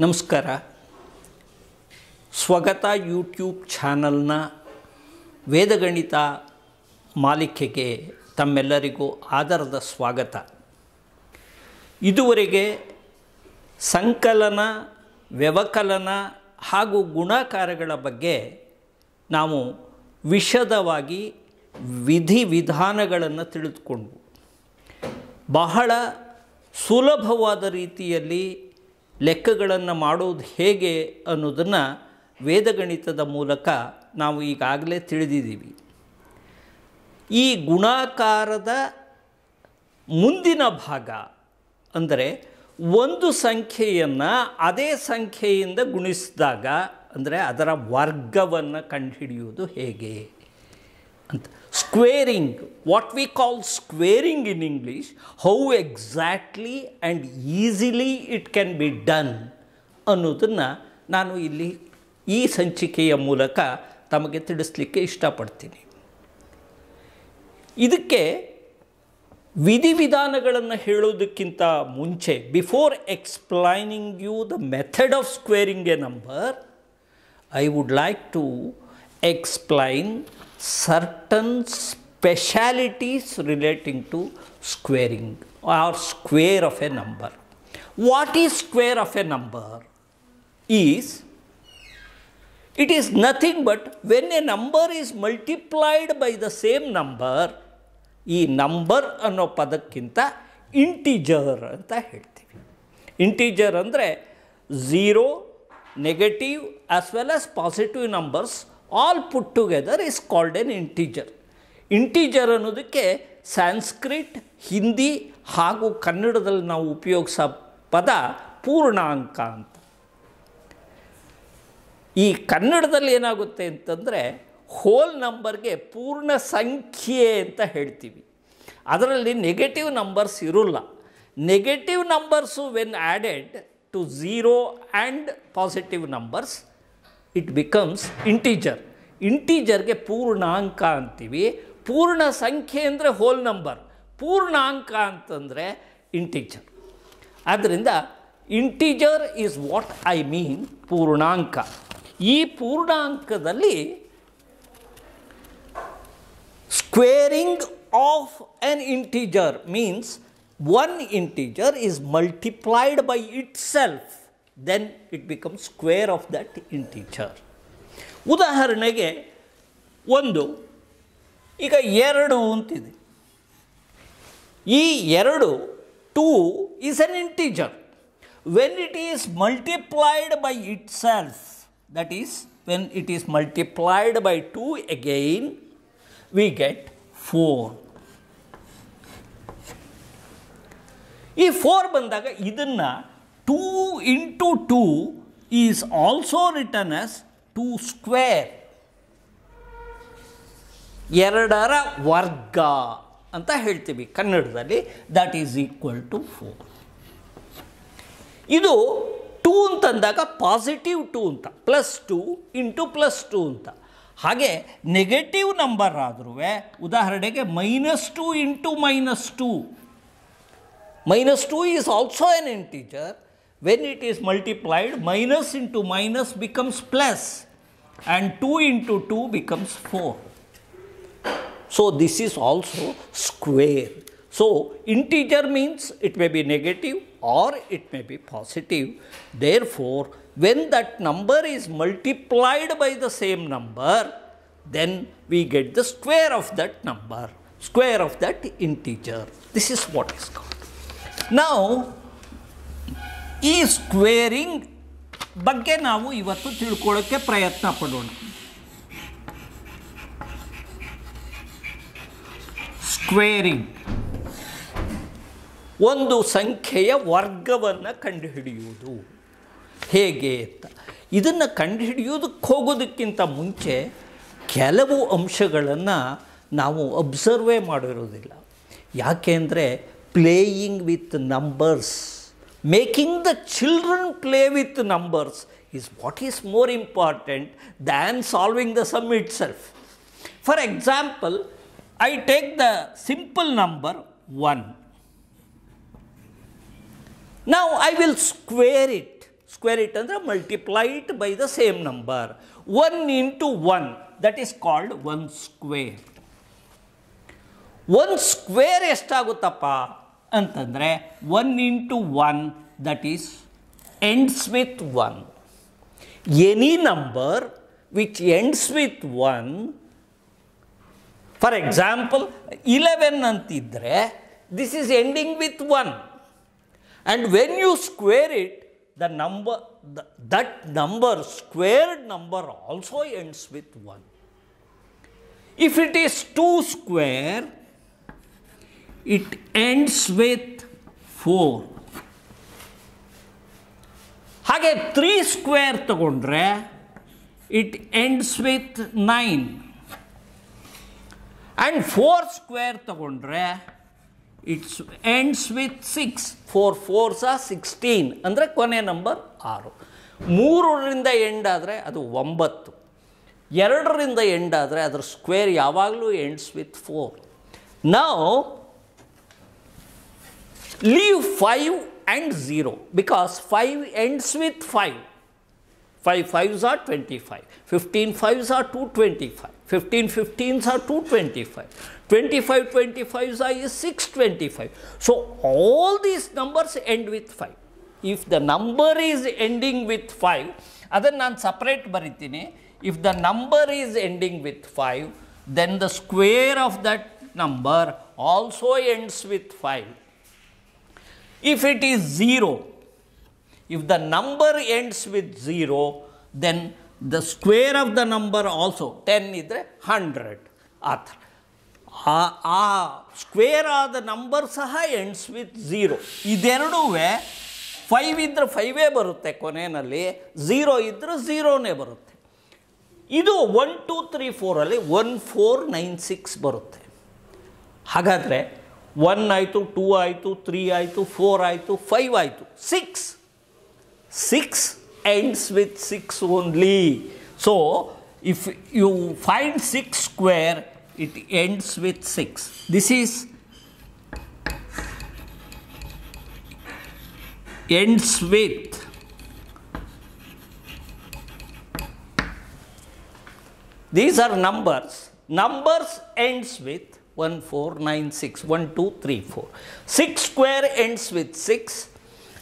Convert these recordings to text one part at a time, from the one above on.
ನಮಸ್ಕಾರ. ಸ್ವಗತ ಯೂಟ್ಯೂಬ್ ಚಾನಲ್ನ ವೇದಗಣಿತ ಮಾಲಿಕೆಗೆ ತಮ್ಮೆಲ್ಲರಿಗೂ ಆದರದ ಸ್ವಾಗತ. ಇದುವರೆಗೆ ಸಂಕಲನ, ವ್ಯವಕಲನ ಹಾಗೂ ಗುಣಾಕಾರಗಳ ಬಗ್ಗೆ ನಾವು ವಿಶದವಾಗಿ ವಿಧಿವಿಧಾನಗಳನ್ನು ತಿಳಿದುಕೊಂಡು ಬಹಳ ಸುಲಭವಾದ ರೀತಿಯಲ್ಲಿ ಲೆಕ್ಕಗಳನ್ನು ಮಾಡೋದು ಹೇಗೆ ಅನ್ನೋದನ್ನು ವೇದಗಣಿತದ ಮೂಲಕ ನಾವು ಈಗಾಗಲೇ ತಿಳಿದಿದ್ದೀವಿ. ಈ ಗುಣಾಕಾರದ ಮುಂದಿನ ಭಾಗ ಅಂದರೆ ಒಂದು ಸಂಖ್ಯೆಯನ್ನು ಅದೇ ಸಂಖ್ಯೆಯಿಂದ ಗುಣಿಸಿದಾಗ ಅಂದರೆ ಅದರ ವರ್ಗವನ್ನು ಕಂಡುಹಿಡಿಯುವುದು ಹೇಗೆ ಅಂತ. Squaring what we call squaring in English how exactly and easily it can be done ಅನ್ನೋದನ್ನು ನಾನು ಇಲ್ಲಿ ಈ ಸಂಚಿಕೆಯ ಮೂಲಕ ತಮಗೆ ತಿಳಿಸ್ಲಿಕ್ಕೆ ಇಷ್ಟಪಡ್ತೀನಿ. ಇದಕ್ಕೆ ವಿಧಿವಿಧಾನಗಳನ್ನು ಹೇಳೋದಕ್ಕಿಂತ ಮುಂಚೆ before explaining you the method of squaring a number I would like to explain certain specialities relating to squaring or square of a number. What is square of a number? Is it is nothing but when a number is multiplied by the same number, ಈ number ಅನ್ನೋ ಪದಕ್ಕಿಂತ integer ಅಂತ ಹೇಳ್ತೀವಿ integer ಅಂದರೆ zero negative as well as positive numbers all put together is called an integer integer ಅನ್ನೋದಕ್ಕೆ ಸ್ಯಾನ್ಸ್ಕ್ರಿಟ್ ಹಿಂದಿ ಹಾಗೂ ಕನ್ನಡದಲ್ಲಿ ನಾವು ಉಪಯೋಗಿಸೋ ಪದ ಪೂರ್ಣಾಂಕ ಅಂತ. ಈ ಕನ್ನಡದಲ್ಲಿ ಏನಾಗುತ್ತೆ ಅಂತಂದರೆ ಹೋಲ್ ನಂಬರ್ಗೆ ಪೂರ್ಣ ಸಂಖ್ಯೆ ಅಂತ ಹೇಳ್ತೀವಿ. ಅದರಲ್ಲಿ ನೆಗೆಟಿವ್ ನಂಬರ್ಸ್ ಇರೋಲ್ಲ. Negative numbers when added to zero and positive numbers it becomes integer ಇಂಟೀಜರ್ಗೆ ಪೂರ್ಣಾಂಕ ಅಂತೀವಿ. ಪೂರ್ಣ ಸಂಖ್ಯೆ ಅಂದರೆ ಹೋಲ್ ನಂಬರ್ ಪೂರ್ಣಾಂಕ ಅಂತಂದರೆ ಇಂಟೀಜರ್ ಆದ್ದರಿಂದ integer is what I mean ಪೂರ್ಣಾಂಕ. ಈ ಪೂರ್ಣಾಂಕದಲ್ಲಿ squaring of an integer means one integer is multiplied by itself then it become square of that integer ಉದಾಹರಣೆಗೆ ಒಂದು, ಈಗ ಎರಡು ಅಂತಿದೆ. ಈ ಎರಡು two is an integer when it is multiplied by itself that is when it is multiplied by two again we get four ಈ four ಬಂದಾಗ ಇದನ್ನು two into two is also return as two square ಎರಡರ ವರ್ಗ ಅಂತ ಹೇಳ್ತೀವಿ ಕನ್ನಡದಲ್ಲಿ. That is equal to four ಇದು two ಅಂತಂದಾಗ ಪಾಸಿಟಿವ್ ಟೂ ಅಂತ. Plus two into plus two ಅಂತ. ಹಾಗೆ ನೆಗೆಟಿವ್ ನಂಬರ್ ಆದ್ರೂ ಉದಾಹರಣೆಗೆ minus two into minus two minus 2 is also an integer. When it is multiplied minus into minus becomes plus and 2 into 2 becomes 4 so this is also square. So integer means it may be negative or it may be positive. Therefore when that number is multiplied by the same number then we get the square of that number square of that integer. This is what is called. ನಾವು ಈ squaring ಬಗ್ಗೆ ನಾವು ಇವತ್ತು ತಿಳ್ಕೊಳ್ಳೋಕ್ಕೆ ಪ್ರಯತ್ನ ಪಡೋಣ. Squaring. ಒಂದು ಸಂಖ್ಯೆಯ ವರ್ಗವನ್ನು ಕಂಡುಹಿಡಿಯುವುದು. ಹೇಗೆ ಅಂತ. ಇದನ್ನು ಕಂಡುಹಿಡಿಯೋದಕ್ಕೆ ಹೋಗೋದಕ್ಕಿಂತ ಮುಂಚೆ ಕೆಲವು ಅಂಶಗಳನ್ನು ನಾವು ಅಬ್ಸರ್ವೇ ಮಾಡಿರೋದಿಲ್ಲ ಯಾಕೆಂದರೆ playing with numbers, making the children play with numbers is what is more important than solving the sum itself. For example, I take the simple number 1. Now I will square it. Square it ಅಂದರೆ multiply it by the same number one into one that is called one square one square ಎಷ್ಟಾಗುತ್ತಪ್ಪ ಅಂತಂದರೆ one into one that is ends with one any number which ends with one for example eleven ಅಂತಿದ್ದರೆ this is ending with one and when you square it the number that number squared number also ends with one if it is two square it ends with 4 ಹಾಗೆ three square ತಗೊಂಡ್ರೆ it ends with nine and four square ತಗೊಂಡ್ರೆ it's ends with six four fours sixteen ಅಂದರೆ ಕೊನೆ number ಆರು. ಮೂರರಿಂದ end ಆದರೆ ಅದು ಒಂಬತ್ತು. ಎರಡರಿಂದ ಎಂಡ್ ಆದರೆ ಅದರ ಸ್ಕ್ವೇರ್ ಯಾವಾಗಲೂ ಎಂಡ್ಸ್ ವಿತ್ ಫೋರ್ ನಾವು leave 5 and 0 because 5 ends with 5. 5 5s are 25, 15 5s are 225, 15 15s are 225, 25 25s are is 625. So all these numbers end with 5. If the number is ending with 5, ಅದನ್ನು ನಾನು separate ಬರಿತೀನಿ if the number is ending with five then the square of that number also ends with five If it is 0 if the number ends with 0 then the square of the number also 10 ಇದ್ದರೆ hundred ಆ ಥರ ಆ square ಆದ number ಸಹ ends with zero ಇದೆರಡೂ five ಇದ್ದರೆ ಫೈವೇ ಬರುತ್ತೆ ಕೊನೆಯಲ್ಲಿ ಝೀರೋ ಇದ್ದರೆ ಝೀರೋನೇ ಬರುತ್ತೆ. ಇದು ಒನ್ ಟೂ ತ್ರೀ ಫೋರಲ್ಲಿ ಒನ್ ಫೋರ್ ನೈನ್ ಸಿಕ್ಸ್ ಬರುತ್ತೆ. ಹಾಗಾದರೆ ಒನ್ ಆಯಿತು ಟೂ ಆಯಿತು ತ್ರೀ ಆಯಿತು ಫೋರ್ ಆಯಿತು ಫೈವ್ ಆಯಿತು six six ends with six only so if you find six square it ends with six this is ends with These are numbers. Numbers ends with 1, 4, 9, 6, 1, 2, 3, 4. 6 square ends with 6.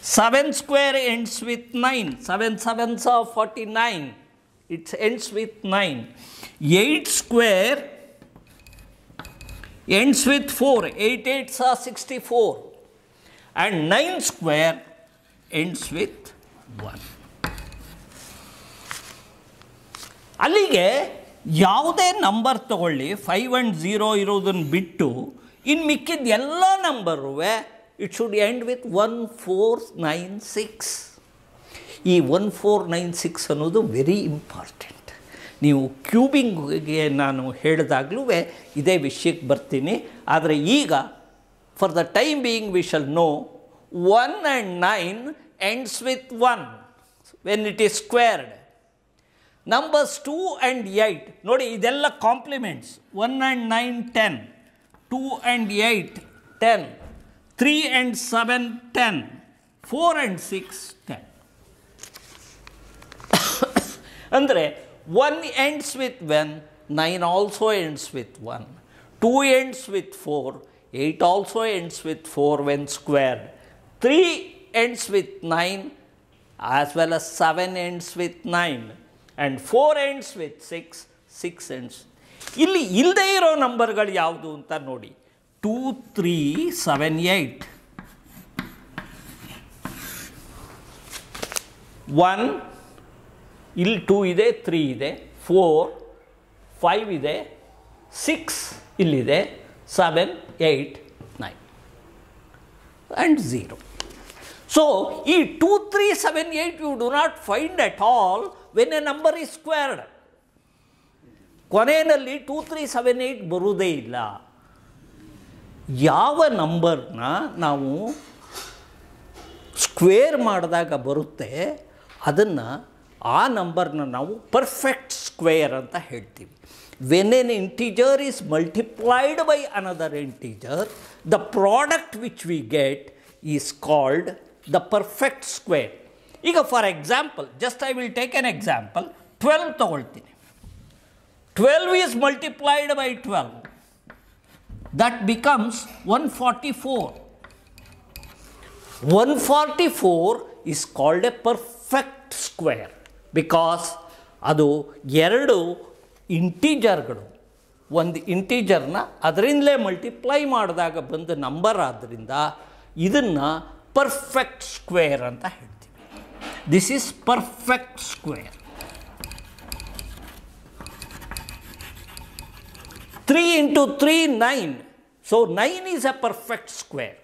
7 square ends with 9. 7 sevens are 49. It ends with 9. 8 square ends with 4. 8 eights are 64. And 9 square ends with 1. ಅಲ್ಲಿಗೆ ಯಾವುದೇ number ತಗೊಳ್ಳಿ five and zero ಇರೋದನ್ನು ಬಿಟ್ಟು ಇನ್ನು ಮಿಕ್ಕಿದ ಎಲ್ಲ number it should end with one four nine six ಈ one four nine six ಅನ್ನೋದು ವೆರಿ ಇಂಪಾರ್ಟೆಂಟ್ ನೀವು ಕ್ಯೂಬಿಂಗ್ಗೆ ನಾನು ಹೇಳಿದಾಗಲೂ ಇದೇ ವಿಷಯಕ್ಕೆ ಬರ್ತೀನಿ. ಆದರೆ ಈಗ for the time being we shall know one and nine ends with one when it is squared numbers two and eight ನೋಡಿ, ಇದೆಲ್ಲ compliments one and nine ten two and eight ten three and seven ten four and six ten ಅಂದರೆ one ends with when nine also ends with one two ends with four eight also ends with four when squared three ends with nine as well as seven ends with nine and four ends with six six ends ಇಲ್ಲಿ ಇಲ್ಲದೇ ಇರೋ ನಂಬರ್ಗಳು ಯಾವುದು ಅಂತ ನೋಡಿ. Two three seven eight one ಇಲ್ಲಿ two ಇದೆ three ಇದೆ. ಫೋರ್ ಫೈವ್ ಇದೆ. ಸಿಕ್ಸ್ ಇಲ್ಲಿದೆ. Seven eight nine and zero so ಈ two three seven eight you do not find at all when a number is squared ಕೊನೆಯಲ್ಲಿ two three seven eight ಬರುವುದೇ ಇಲ್ಲ. ಯಾವ ನಂಬರ್ನ ನಾವು ಸ್ಕ್ವೇರ್ ಮಾಡಿದಾಗ ಬರುತ್ತೆ, ಅದನ್ನು ಆ ನಂಬರ್ನ ನಾವು ಪರ್ಫೆಕ್ಟ್ ಸ್ಕ್ವೇರ್ ಅಂತ ಹೇಳ್ತೀವಿ. When an integer is multiplied by another integer the product which we get is called the perfect square ಈಗ for example just I will take an example twelve ತೊಗೊಳ್ತೀನಿ. Twelve is multiplied by twelve that becomes one forty four one forty four is called a perfect square because ಅದು ಎರಡು ಇಂಟೀಜರ್ಗಳು ಒಂದು ಇಂಟೀಜರ್ನ ಅದರಿಂದಲೇ multiply ಮಾಡಿದಾಗ ಬಂದ number ಆದ್ದರಿಂದ ಇದನ್ನು ಪರ್ಫೆಕ್ಟ್ ಸ್ಕ್ವೇರ್ ಅಂತ ಹೇಳ್ತೀವಿ this is perfect square. 3 into 3, 9. So 9 is a perfect square.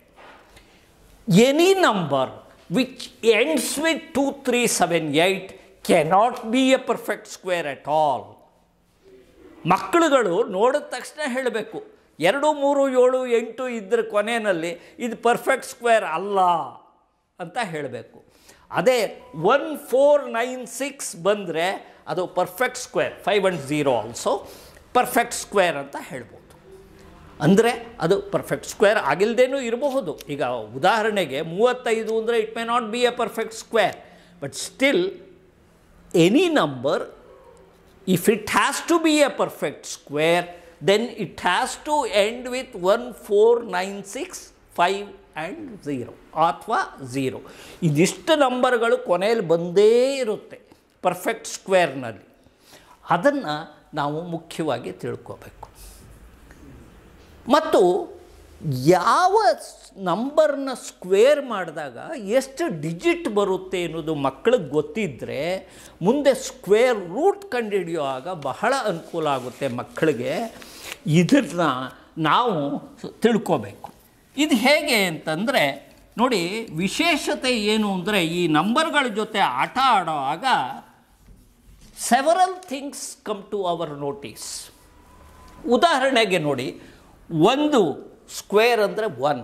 Any number which ends with 2, 3, 7, 8 cannot be a perfect square at all. ಮಕ್ಕಳುಗಳು ನೋಡಿದ ತಕ್ಷಣ ಹೇಳಬೇಕು ಎರಡು ಮೂರು ಏಳು ಎಂಟು ಇದ್ರ ಕೊನೆಯಲ್ಲಿ ಇದು ಪರ್ಫೆಕ್ಟ್ ಸ್ಕ್ವೇರ್ ಅಲ್ಲ ಅಂತ ಹೇಳಬೇಕು ಅದೇ ಒನ್ ಫೋರ್ ನೈನ್ ಸಿಕ್ಸ್ ಬಂದರೆ ಅದು perfect square five and zero also perfect square ಅಂತ ಹೇಳ್ಬೋದು. ಅಂದರೆ ಅದು ಪರ್ಫೆಕ್ಟ್ ಸ್ಕ್ವೇರ್ ಆಗಿಲ್ಲದೇನೂ ಇರಬಹುದು. ಈಗ ಉದಾಹರಣೆಗೆ ಮೂವತ್ತೈದು ಅಂದರೆ it may not be a perfect square but still any number if it has to be a perfect square, then it has to end with 1, 4, 9, 6, 5 and zero ಅಥವಾ ಝೀರೋ ಇದಿಷ್ಟು ನಂಬರ್ಗಳು ಕೊನೆಯಲ್ಲಿ ಬಂದೇ ಇರುತ್ತೆ ಪರ್ಫೆಕ್ಟ್ ಸ್ಕ್ವೇರ್ನಲ್ಲಿ ಅದನ್ನು ನಾವು ಮುಖ್ಯವಾಗಿ ತಿಳ್ಕೋಬೇಕು. ಮತ್ತು ಯಾವ ನಂಬರ್ನ ಸ್ಕ್ವೇರ್ ಮಾಡಿದಾಗ ಎಷ್ಟು ಡಿಜಿಟ್ ಬರುತ್ತೆ ಅನ್ನೋದು ಮಕ್ಕಳಿಗೆ ಗೊತ್ತಿದ್ದರೆ ಮುಂದೆ ಸ್ಕ್ವೇರ್ ರೂಟ್ ಕಂಡುಹಿಡಿಯುವಾಗ ಬಹಳ ಅನುಕೂಲ ಆಗುತ್ತೆ ಮಕ್ಕಳಿಗೆ ಇದನ್ನ ನಾವು ತಿಳ್ಕೋಬೇಕು. ಇದು ಹೇಗೆ ಅಂತಂದರೆ, ನೋಡಿ, ವಿಶೇಷತೆ ಏನು ಅಂದರೆ, ಈ ನಂಬರ್ಗಳ ಜೊತೆ ಆಟ ಆಡೋವಾಗ several things come to our notice ಉದಾಹರಣೆಗೆ ನೋಡಿ, ಒಂದು ಸ್ಕ್ವೇರ್ ಅಂದರೆ ಒನ್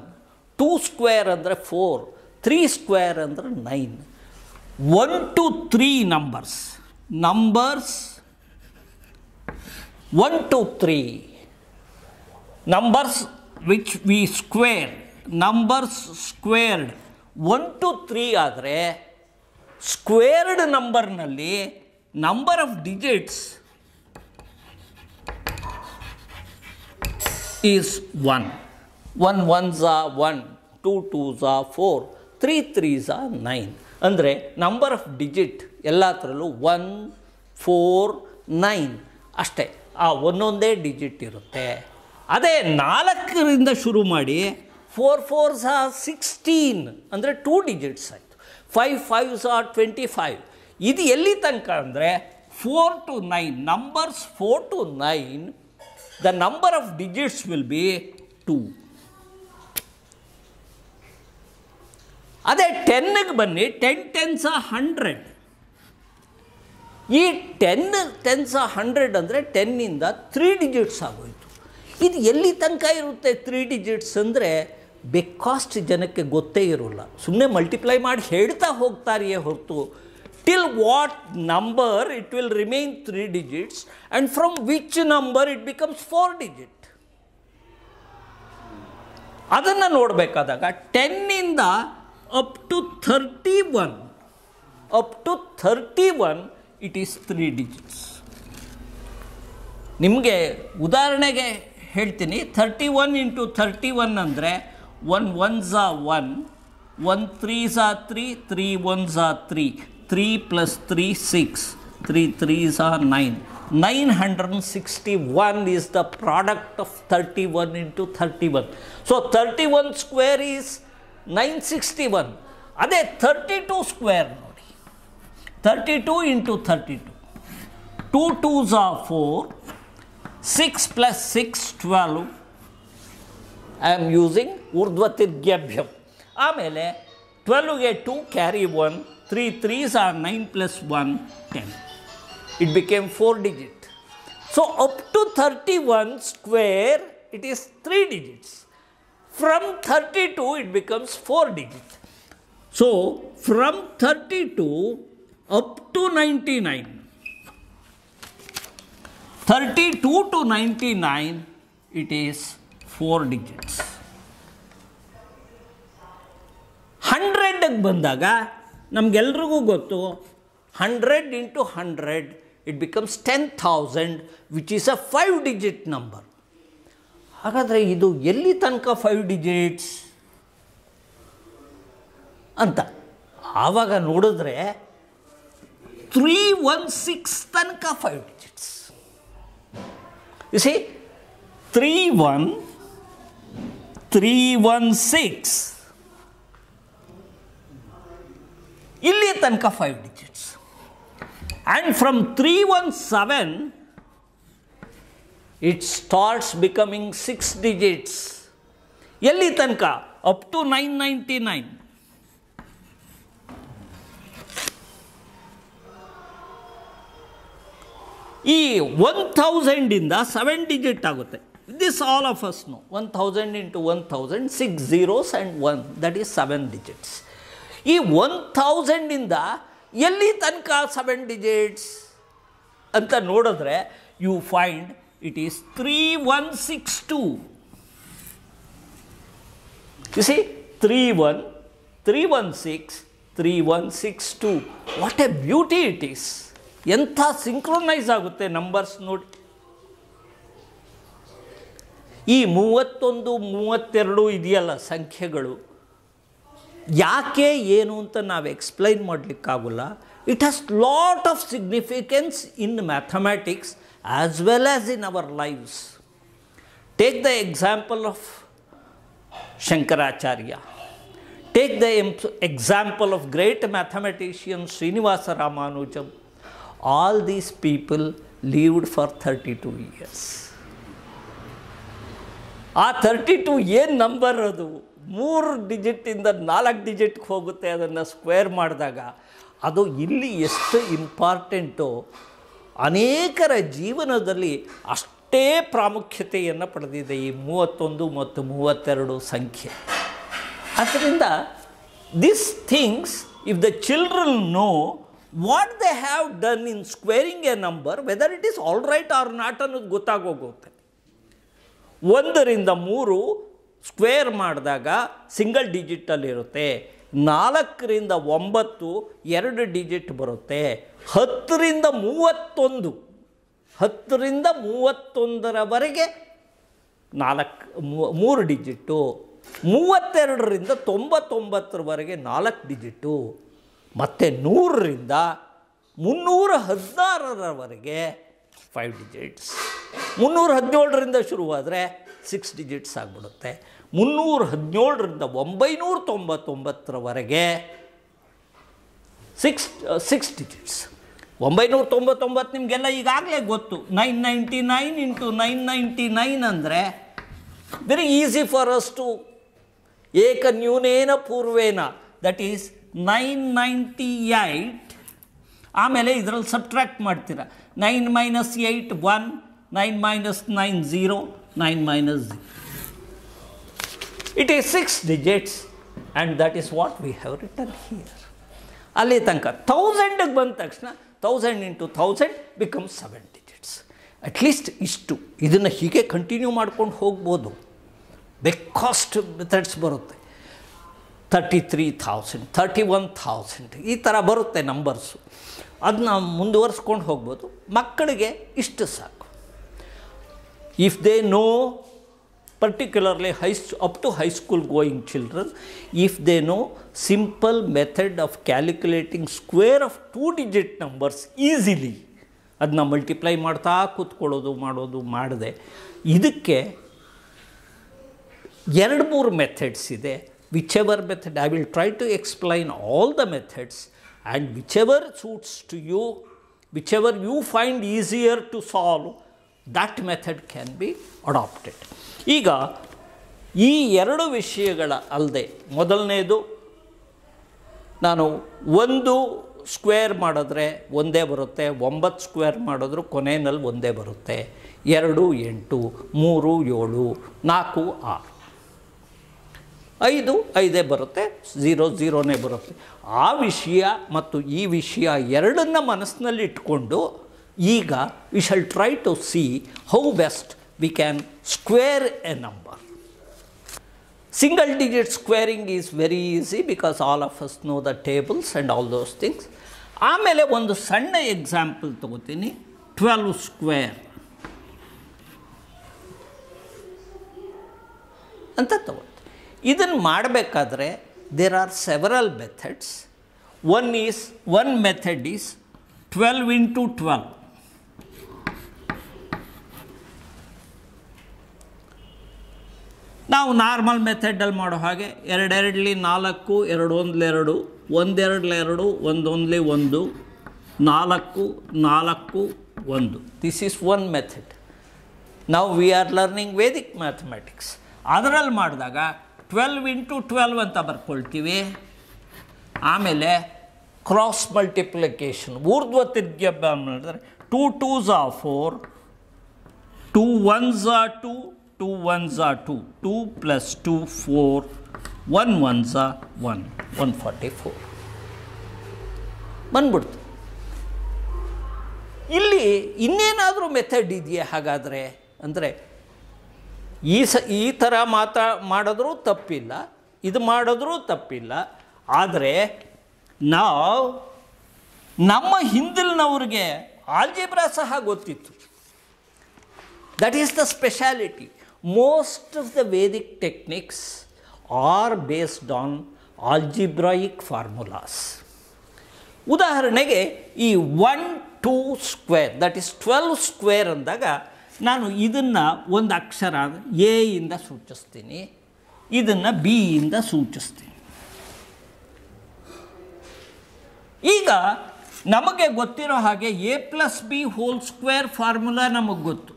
ಟೂ ಸ್ಕ್ವೇರ್ ಅಂದರೆ ಫೋರ್ ತ್ರೀ ಸ್ಕ್ವೇರ್ ಅಂದರೆ nine one two three numbers numbers one two three numbers which we square numbers squared one two three ಆದರೆ squared ನಂಬರ್ನಲ್ಲಿ number of digits is one one one Jha one two two ಝಾ four three three ಝಾ nine ಅಂದರೆ number of digit ಎಲ್ಲ ಥರಲ್ಲೂ one four nine ಅಷ್ಟೇ. ಆ ಒಂದೊಂದೇ digit ಇರುತ್ತೆ. ಅದೇ ನಾಲ್ಕರಿಂದ ಶುರು ಮಾಡಿ ಫೋರ್ ಫೋರ್ ಸಹ ಸಿಕ್ಸ್ಟೀನ್ ಅಂದರೆ ಟೂ ಡಿಜಿಟ್ಸ್ ಆಯಿತು. ಫೈವ್ ಫೈವ್ ಸಹ ಟ್ವೆಂಟಿ ಫೈವ್ ಇದು ಎಲ್ಲಿ ತನಕ ಅಂದರೆ four to nine numbers four to nine the number of digits will be 2 ಅದೇ ಟೆನ್ಗೆ ಬನ್ನಿ ಟೆನ್ ಟೆನ್ಸ ಹಂಡ್ರೆಡ್ ಈ ಟೆನ್ ಟೆನ್ಸ ಹಂಡ್ರೆಡ್ ಅಂದರೆ ಟೆನ್ನಿಂದ ತ್ರೀ ಡಿಜಿಟ್ಸ್ ಆಗೋಯಿತು. ಇದು ಎಲ್ಲಿ ತನಕ ಇರುತ್ತೆ ತ್ರೀ ಡಿಜಿಟ್ಸ್ ಅಂದರೆ ಬೇಕಾಸ್ಟ್ ಜನಕ್ಕೆ ಗೊತ್ತೇ ಇರೋಲ್ಲ. ಸುಮ್ಮನೆ ಮಲ್ಟಿಪ್ಲೈ ಮಾಡಿ ಹೇಳ್ತಾ ಹೋಗ್ತಾರೆಯೇ ಹೊರತು. Till what number it will remain three digits and from which number it becomes four digit ಅದನ್ನು ನೋಡಬೇಕಾದಾಗ ಟೆನ್ನಿಂದ up to thirty one up to thirty one it is three digits ನಿಮಗೆ ಉದಾಹರಣೆಗೆ ಹೇಳ್ತೀನಿ. Thirty one into thirty one ಅಂದರೆ one one ಝಾ one one three ಝಾ three three one Jha three three plus three six three three Jha nine nine hundred sixty one is the product of thirty one into thirty one so thirty one square is nine sixty one ಅದೇ thirty two square ನೋಡಿ. Thirty two into thirty two two two Jha four six plus six twelve I am using ಊರ್ಧ್ವತಿರ್ಗ್ಯಭ್ಯಂ ಆಮೇಲೆ ಟ್ವೆಲ್ವ್ಗೆ two carry one three threes are nine plus one ten it became four digit so up to thirty one square it is three digits from thirty two it becomes four digit so from thirty two up to ninety nine thirty two to ninety nine it is four digits ಹಂಡ್ರೆಡ್ಗೆ ಬಂದಾಗ ನಮಗೆಲ್ರಿಗೂ ಗೊತ್ತು. Hundred into hundred it becomes ten thousand which is a five digit number ಹಾಗಾದರೆ ಇದು ಎಲ್ಲಿ ತನಕ five digits ಅಂತ. ಆವಾಗ ನೋಡಿದ್ರೆ ತ್ರೀ ಒನ್ ಸಿಕ್ಸ್ ತನಕ five digits you see three one three one six ಇಲ್ಲಿ ತನಕ five digits and from three one seven it starts becoming six digits ಎಲ್ಲಿ ತನಕ? Up to nine ninety nine ಈ one ಥೌಸಂಡಿಂದ ಸೆವೆನ್ ಡಿಜಿಟ್ ಆಗುತ್ತೆ. This all of us know one thousand into one thousand six zeros and one that is seven digits ಈ one ಥೌಸಂಡಿಂದ ಎಲ್ಲಿ ತನಕ seven digits ಅಂತ ನೋಡಿದ್ರೆ you find it is three one six two see three one three one six three one six two what a beauty it is ಎಂಥ synchronise ಆಗುತ್ತೆ numbers ನೋಡಿ. ಈ ಮೂವತ್ತೊಂದು, ಮೂವತ್ತೆರಡು ಇದೆಯಲ್ಲ ಸಂಖ್ಯೆಗಳು. ಯಾಕೆ ಏನು ಅಂತ ನಾವು explain ಮಾಡಲಿಕ್ಕಾಗಲ್ಲ. It has lot of significance in mathematics as well as in our lives take the example of Shankaracharya take the example of great mathematician Srinivasa Ramanujan all these people lived for thirty years. Years ಆ thirty two ಏನು number ಅದು? ಮೂರು ಡಿಜಿಟಿಂದ ನಾಲ್ಕು ಡಿಜಿಟ್ಗೆ ಹೋಗುತ್ತೆ ಅದನ್ನು square ಮಾಡಿದಾಗ. ಅದು ಇಲ್ಲಿ ಎಷ್ಟು ಇಂಪಾರ್ಟೆಂಟು ಅನೇಕರ ಜೀವನದಲ್ಲಿ ಅಷ್ಟೇ ಪ್ರಾಮುಖ್ಯತೆಯನ್ನು ಪಡೆದಿದೆ ಈ ಮೂವತ್ತೊಂದು ಮತ್ತು ಮೂವತ್ತೆರಡು ಸಂಖ್ಯೆ. ಆದ್ದರಿಂದ this things if the children know what they have done in squaring a number whether it is all right or not ಅನ್ನೋದು ಗೊತ್ತಾಗೋಗುತ್ತೆ. ಒಂದರಿಂದ ಮೂರು ಸ್ಕ್ವೇರ್ ಮಾಡಿದಾಗ ಸಿಂಗಲ್ ಡಿಜಿಟಲ್ಲಿರುತ್ತೆ ನಾಲ್ಕರಿಂದ ಒಂಬತ್ತು ಎರಡು ಡಿಜಿಟ್ ಬರುತ್ತೆ. ಹತ್ತರಿಂದ ಮೂವತ್ತೊಂದು. ಹತ್ತರಿಂದ ಮೂವತ್ತೊಂದರವರೆಗೆ ನಾಲ್ಕು ಮೂರು ಡಿಜಿಟ್ಟು ಮೂವತ್ತೆರಡರಿಂದ ತೊಂಬತ್ತೊಂಬತ್ತರವರೆಗೆ ನಾಲ್ಕು ಡಿಜಿಟ್ಟು ಮತ್ತು ನೂರರಿಂದ ಮುನ್ನೂರ ಹದಿನಾರರವರೆಗೆ ಫೈವ್ ಡಿಜಿಟ್ಸ್ ಮುನ್ನೂರ ಹದಿನೇಳರಿಂದ ಶುರುವಾದರೆ ಸಿಕ್ಸ್ ಡಿಜಿಟ್ಸ್ ಆಗಿಬಿಡುತ್ತೆ. ಮುನ್ನೂರ ಹದಿನೇಳರಿಂದ ಒಂಬೈನೂರ ತೊಂಬತ್ತೊಂಬತ್ತರವರೆಗೆ ಸಿಕ್ಸ್ ಸಿಕ್ಸ್ ಡಿಜಿಟ್ಸ್ ಒಂಬೈನೂರ ತೊಂಬತ್ತೊಂಬತ್ತು ನಿಮಗೆಲ್ಲ ಈಗಾಗಲೇ ಗೊತ್ತು. Nine ninety nine into nine ninety nine ಅಂದರೆ very easy for us to ಏಕ ನ್ಯೂನೇನ ಪೂರ್ವೇನ that is nine ninety eight ಆಮೇಲೆ ಇದರಲ್ಲಿ ಸಬ್ಟ್ರ್ಯಾಕ್ಟ್ ಮಾಡ್ತೀರ. Nine minus eight one, nine minus nine zero nine minus it is six digits and that is what we have return here ಅಲ್ಲಿ ತನಕ ಥೌಸಂಡಿಗೆ ಬಂದ ತಕ್ಷಣ thousand into thousand become seven digits at least ಇಷ್ಟು. ಇದನ್ನು ಹೀಗೆ continue ಮಾಡ್ಕೊಂಡು ಹೋಗ್ಬೋದು. ಬೇಕಾಸ್ಟ್ ಮೆಥಡ್ಸ್ ಬರುತ್ತೆ. Thirty three thousand thirty one thousand ಈ ಥರ ಬರುತ್ತೆ ನಂಬರ್ಸು ಅದನ್ನ ಮುಂದುವರಿಸ್ಕೊಂಡು ಹೋಗ್ಬೋದು. ಮಕ್ಕಳಿಗೆ ಇಷ್ಟು ಸಾಕು. If they know particularly high up to high school going children if they know simple method of calculating square of two digit numbers easily ಅದನ್ನ ಮಲ್ಟಿಪ್ಲೈ ಮಾಡ್ತಾ ಕೂತ್ಕೊಳ್ಳೋದು, ಮಾಡೋದು, ಮಾಡಿದೆ. ಇದಕ್ಕೆ ಎರಡು, ಮೂರು ಮೆಥಡ್ಸ್ ಇದೆ. Which method I will try to explain all the methods and whichever suits to you, whichever you find easier to solve that method can be adopted. ಈಗ ಈ ಎರಡು ವಿಷಯಗಳ ಅಲ್ಲದೆ ಮೊದಲನೇದು ನಾನು ಒಂದು ಸ್ಕ್ವೇರ್ ಮಾಡಿದ್ರೆ ಒಂದೇ ಬರುತ್ತೆ ಒಂಬತ್ತು ಸ್ಕ್ವೇರ್ ಮಾಡಿದ್ರು ಕೊನೆಯಲ್ಲಿ ಒಂದೇ ಬರುತ್ತೆ ಎರಡು ಎಂಟು ಮೂರು ಏಳು ನಾಲ್ಕು ಆರು ಐದು, ಐದೇ ಬರುತ್ತೆ ಝೀರೋ ಝೀರೋನೇ ಬರುತ್ತೆ. ಆ ವಿಷಯ ಮತ್ತು ಈ ವಿಷಯ ಎರಡನ್ನ ಮನಸ್ಸಿನಲ್ಲಿ ಇಟ್ಕೊಂಡು ಈಗ we shall try to see how best we can square a number single digit squaring is very easy because all of us know the tables and all those things ಆಮೇಲೆ ಒಂದು ಸಣ್ಣ ಎಕ್ಸಾಂಪಲ್ ತಗೋತೀನಿ. ಟ್ವೆಲ್ವ್ ಸ್ಕ್ವೇರ್ ಅಂತ ತಗೋತೀನಿ ಇದನ್ನು ಮಾಡಬೇಕಾದ್ರೆ there are several methods one is one method is twelve into twelve ನಾವು normal ಮೆಥಡಲ್ಲಿ ಮಾಡೋ ಹಾಗೆ ಎರಡೆರಡಲಿ ನಾಲ್ಕು ಎರಡು ಒಂದ್ಲಿ ಎರಡು ಒಂದೆರಡ್ಲಿ ಎರಡು ಒಂದೊಂದ್ಲಿ ಒಂದು, ನಾಲ್ಕು ನಾಲ್ಕು, ಒಂದು. ದಿಸ್ ಈಸ್ ಒನ್ ಮೆಥಡ್ ನಾವು we are learning Vedic mathematics ಅದರಲ್ಲಿ ಮಾಡಿದಾಗ ಟ್ವೆಲ್ವ್ ಇಂಟು ಟ್ವೆಲ್ವ್ ಅಂತ ಬರ್ಕೊಳ್ತೀವಿ. ಆಮೇಲೆ ಕ್ರಾಸ್ ಮಲ್ಟಿಪ್ಲಿಕೇಶನ್ ಊರ್ಧ್ವ ತಿರ್ಗ್ಯ ಮಾಡಿದ್ರೆ two twos a four two ones a two two ones a two two plus two four one ones a one one forty four ಬಂದ್ಬಿಡ್ತು. ಇಲ್ಲಿ ಇನ್ನೇನಾದರೂ method ಇದೆಯಾ ಹಾಗಾದರೆ? ಅಂದರೆ ಈ ಸ, ಈ ಥರ ಮಾತಾ, ಮಾಡಿದ್ರೂ ತಪ್ಪಿಲ್ಲ, ಇದು ಮಾಡಿದ್ರೂ ತಪ್ಪಿಲ್ಲ. ಆದರೆ ನಾವು ನಮ್ಮ ಹಿಂದಿಲ್ನವ್ರಿಗೆ ಆಲ್ಜಿಬ್ರಾ ಸಹ ಗೊತ್ತಿತ್ತು. That is the speciality most of the Vedic techniques are based on algebraic formulas ಉದಾಹರಣೆಗೆ ಈ one two square that is twelve square ಅಂದಾಗ ನಾನು ಇದನ್ನು ಒಂದು ಅಕ್ಷರ ಎ ಇಂದ ಸೂಚಿಸ್ತೀನಿ, ಇದನ್ನು ಬಿ ಇಂದ ಸೂಚಿಸ್ತೀನಿ. ಈಗ ನಮಗೆ ಗೊತ್ತಿರೋ ಹಾಗೆ a plus b whole square formula ನಮಗೆ ಗೊತ್ತು.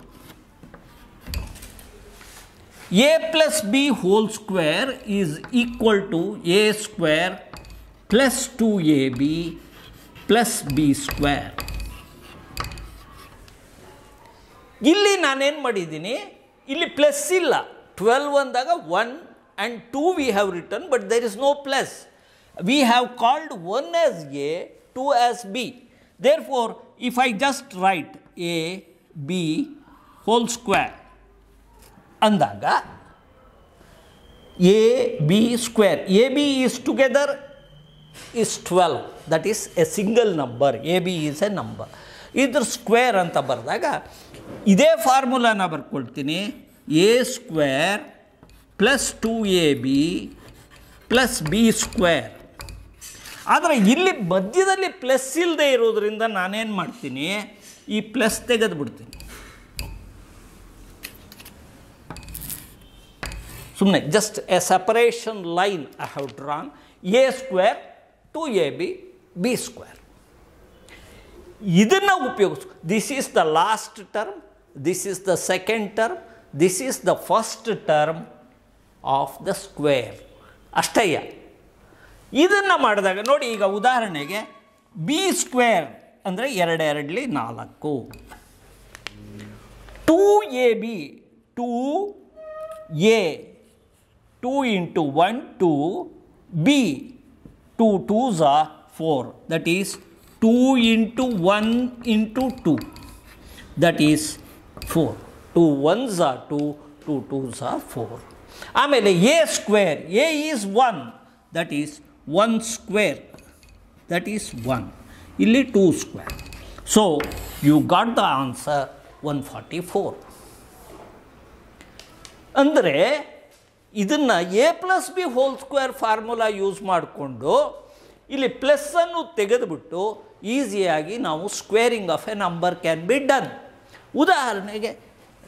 A plus b whole square is equal to a square plus two a b plus b square. ಇಲ್ಲಿ ನಾನೇನು ಮಾಡಿದ್ದೀನಿ? ಇಲ್ಲಿ ಪ್ಲಸ್ ಇಲ್ಲ. ಟ್ವೆಲ್ವ್ ಅಂದಾಗ one and two we have return but there is no plus we have called one as a two as b there four if I just write a b whole square ಅಂದಾಗ a b square a b is together is 12 that is a single number. A b is a number ಇದ್ರ square ಅಂತ ಬರೆದಾಗ ಇದೇ ಫಾರ್ಮುಲಾನ ಬರ್ಕೊಳ್ತೀನಿ. A square plus two a b plus b square ಆದರೆ ಇಲ್ಲಿ ಮಧ್ಯದಲ್ಲಿ plus ಇಲ್ಲದೆ ಇರೋದ್ರಿಂದ ನಾನೇನು ಮಾಡ್ತೀನಿ? ಈ ಪ್ಲಸ್ ತೆಗೆದು ಬಿಡ್ತೀನಿ ಸುಮ್ಮನೆ just a separation line I have drawn a square two a b b square ಇದನ್ನು ಉಪಯೋಗಿಸ್ಕೊ this is the last term this is the second term this is the first term of the square ಅಷ್ಟಯ್ಯ ಇದನ್ನು ಮಾಡಿದಾಗ ನೋಡಿ ಈಗ ಉದಾಹರಣೆಗೆ B square ಅಂದರೆ ಎರಡೆರಡಲಿ ನಾಲ್ಕು. Two a b two a two into one two b two twos a four that is two into one into two that is four two ones are two two twos are four ಆಮೇಲೆ a square a is one that is one square that is one ಇಲ್ಲಿ two square so you got the answer one forty four ಅಂದರೆ, ಇದನ್ನು a plus b whole square formula use ಮಾಡಿಕೊಂಡು, ಇಲ್ಲಿ ಪ್ಲಸ್ಸನ್ನು ತೆಗೆದುಬಿಟ್ಟು ಈಸಿಯಾಗಿ ನಾವು squaring of a number can be done ಉದಾಹರಣೆಗೆ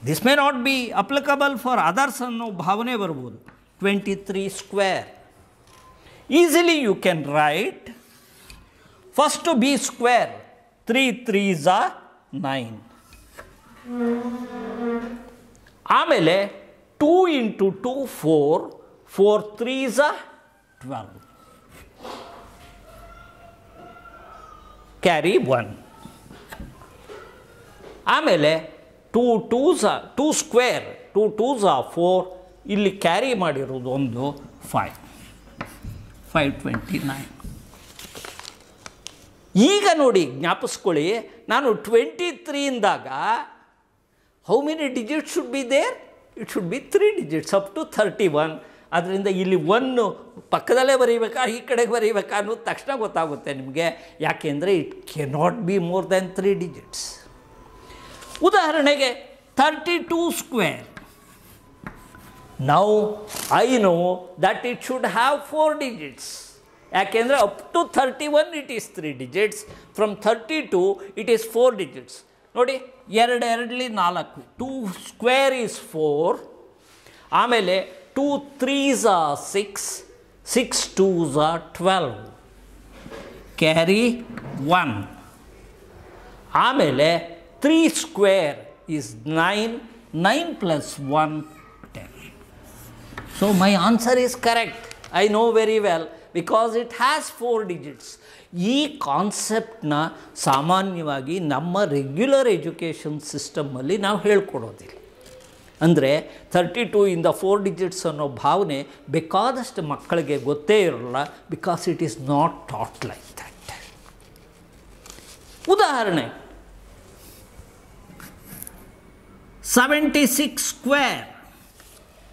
this may not be applicable for others ಅನ್ನೋ ಭಾವನೆ ಬರ್ಬೋದು. Twenty three square easily you can write first b square three threes a nine ಆಮೇಲೆ two into two four four threes a twelve carry one ಆಮೇಲೆ two twos two square two twos four ಇಲ್ಲಿ carry ಮಾಡಿರೋದು ಒಂದು five five twenty nine ಈಗ ನೋಡಿ, ಜ್ಞಾಪಿಸ್ಕೊಳ್ಳಿ, ನಾನು twenty ಇಂದಾಗ how many digits should be there it should be three digits up to thirty one ಅದರಿಂದ ಇಲ್ಲಿ ಒನ್ನು ಪಕ್ಕದಲ್ಲೇ ಬರೀಬೇಕಾ, ಈ ಕಡೆಗೆ ಬರೀಬೇಕಾ ಅನ್ನೋದು ತಕ್ಷಣ ಗೊತ್ತಾಗುತ್ತೆ ನಿಮಗೆ. ಯಾಕೆಂದರೆ it cannot be more than three digits ಉದಾಹರಣೆಗೆ ಥರ್ಟಿ ಟೂ ಸ್ಕ್ವೇರ್ ನಾವು I know that it should have four digits ಯಾಕೆಂದರೆ up to thirty one it is three digits from thirty two it is four digits ನೋಡಿ ಎರಡು ಎರಡಲಿ ನಾಲ್ಕು. Two square is four ಆಮೇಲೆ two threes ಆ six six twos ಆ twelve carry one ಆಮೇಲೆ three square is nine nine plus one ten so my answer is correct I know very well because it has four digits ಈ ಕಾನ್ಸೆಪ್ಟನ್ನ ಸಾಮಾನ್ಯವಾಗಿ ನಮ್ಮ regular education ಸಿಸ್ಟಮಲ್ಲಿ ನಾವು ಹೇಳ್ಕೊಡೋದಿಲ್ಲ. ಅಂದರೆ ತರ್ಟಿ ಟೂ ಇಂದ ಫೋರ್ ಡಿಜಿಟ್ಸ್ ಅನ್ನೋ ಭಾವನೆ ಬೇಕಾದಷ್ಟು ಮಕ್ಕಳಿಗೆ ಗೊತ್ತೇ ಇರೋಲ್ಲ because it is not taught like that ಉದಾಹರಣೆ Seventy six square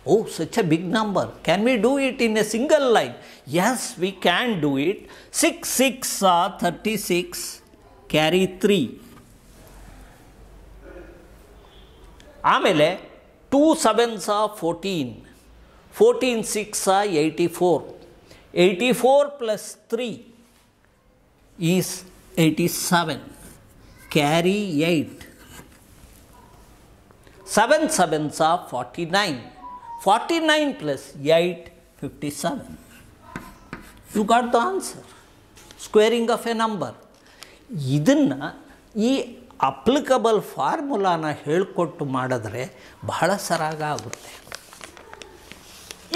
Oh, such a big number. Can we do it in a single line? Yes, we can do it. 6 6 are 36, carry 3. ಆಮೇಲೆ two sevens ಆ fourteen fourteen six ಆ eighty four eighty four plus three is eighty seven carry eight seven sevens are forty nine 49 plus 8, 57. You got the answer. Squaring of a number. ಇದನ್ನು ಈ applicable ಫಾರ್ಮುಲಾನ ಹೇಳಿಕೊಟ್ಟು ಮಾಡಿದ್ರೆ ಬಹಳ ಸರಾಗ ಆಗುತ್ತೆ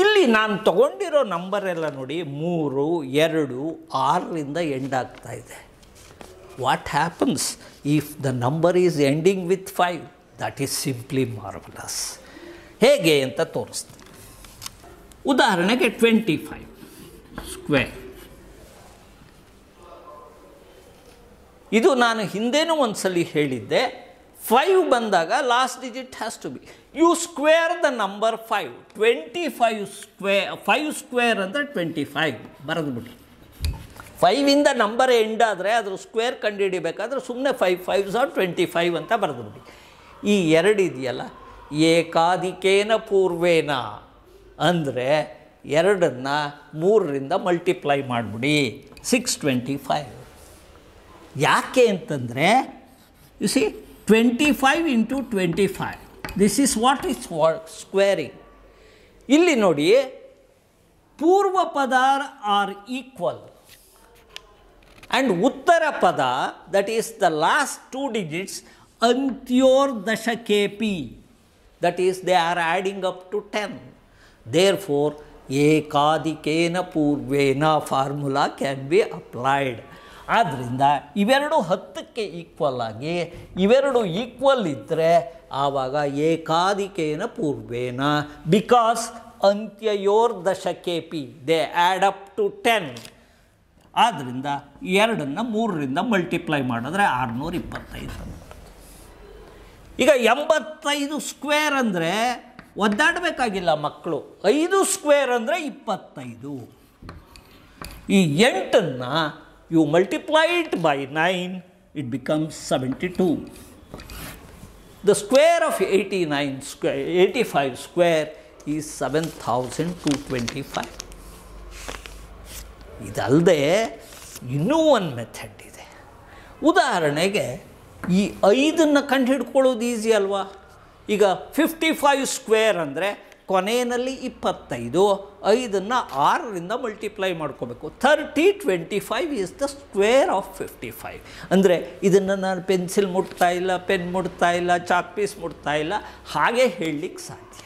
ಇಲ್ಲಿ ನಾನು ತಗೊಂಡಿರೋ ನಂಬರ್ ಎಲ್ಲ ನೋಡಿ ಮೂರು ಎರಡು ಆರರಿಂದ ಎಂಡ್ ಆಗ್ತಾ ಇದೆ what happens if the number is ending with five that is simply marvellous ಹೇಗೆ ಅಂತ ತೋರಿಸ್ತೀನಿ. ಉದಾಹರಣೆಗೆ ಟ್ವೆಂಟಿ ಫೈವ್ ಸ್ಕ್ವೇರ್ ಇದು ನಾನು ಹಿಂದೇನೂ ಒಂದು ಸಲ ಹೇಳಿದ್ದೆ. ಫೈವ್ ಬಂದಾಗ last digit has to be you square the number five twenty five square five square ಅಂದರೆ ಟ್ವೆಂಟಿ ಫೈವ್ ಬರೆದು ಬಿಡಿ ಫೈವಿಂದ ನಂಬರ್ ಎಂಡ್ ಆದರೆ ಅದ್ರ ಸ್ಕ್ವೇರ್ ಕಂಡುಹಿಡಿಬೇಕಾದ್ರೆ ಸುಮ್ಮನೆ ಫೈವ್ ಫೈವ್ ಝಾ ಟ್ವೆಂಟಿ ಫೈವ್ ಅಂತ ಬರೆದು ಬಿಡಿ ಈ ಎರಡಿದೆಯಲ್ಲ ಏಕಾದಿಕೇನ ಪೂರ್ವೇನ. ಅಂದರೆ ಎರಡನ್ನು ಮೂರರಿಂದ ಮಲ್ಟಿಪ್ಲೈ ಮಾಡಿಬಿಡಿ. ಸಿಕ್ಸ್ ಟ್ವೆಂಟಿ ಫೈವ್ ಯಾಕೆ ಅಂತಂದರೆ you see twenty five into twenty five this is what is squaring ಇಲ್ಲಿ ನೋಡಿ, ಪೂರ್ವ ಪದ ಆರ್ ಈಕ್ವಲ್ ಆ್ಯಂಡ್ ಉತ್ತರ ಪದ that is the last two digits that is they are adding up to ten therefore ಏಕಾದಿಕೇನ ಪೂರ್ವೇನ formula can be applied. ಆದ್ದರಿಂದ ಇವೆರಡು ಹತ್ತಕ್ಕೆ ಈಕ್ವಲ್ ಆಗಿ, ಇವೆರಡು ಈಕ್ವಲ್ ಇದ್ದರೆ ಆವಾಗ ಏಕಾದಿಕೇನ ಪೂರ್ವೇನ. ಬಿಕಾಸ್ ಅಂತ್ಯಯೋರ್ ದಶಕೆ P they add up to ten ಆದ್ದರಿಂದ ಎರಡನ್ನು ಮೂರರಿಂದ ಮಲ್ಟಿಪ್ಲೈ ಮಾಡಿದ್ರೆ ಆರುನೂರ ಇಪ್ಪತ್ತೈದು. ಈಗ ಎಂಬತ್ತೈದು ಸ್ಕ್ವೇರ್ ಅಂದರೆ ಒದ್ದಾಡಬೇಕಾಗಿಲ್ಲ ಮಕ್ಕಳು. ಐದು ಸ್ಕ್ವೇರ್ ಅಂದರೆ ಇಪ್ಪತ್ತೈದು. ಈ ಎಂಟನ್ನು you multiplied by nine it becomes seventy two the square of eighty nine square eighty five square is seven thousand two twenty five ಇದಲ್ಲದೆ ಇನ್ನೂ ಒಂದು ಮೆಥಡ್ ಇದೆ. ಉದಾಹರಣೆಗೆ ಈ ಐದನ್ನು ಕಂಡುಹಿಡ್ಕೊಳ್ಳೋದು ಈಸಿ ಅಲ್ವಾ? ಈಗ ಫಿಫ್ಟಿ ಫೈವ್ ಸ್ಕ್ವೇರ್ ಅಂದರೆ ಕೊನೆಯಲ್ಲಿ ಇಪ್ಪತ್ತೈದು, ಐದನ್ನು ಆರರಿಂದ ಮಲ್ಟಿಪ್ಲೈ ಮಾಡ್ಕೋಬೇಕು. Thirty twenty five is the square of fifty five ಅಂದರೆ ಇದನ್ನು ನಾನು ಪೆನ್ಸಿಲ್ ಮುಟ್ತಾ ಇಲ್ಲ ಪೆನ್ ಮುಟ್ತಾ ಇಲ್ಲ ಚಾಕ್ ಪೀಸ್ ಮುಟ್ತಾ ಇಲ್ಲ, ಹಾಗೆ ಹೇಳಲಿಕ್ಕೆ ಸಾಧ್ಯ.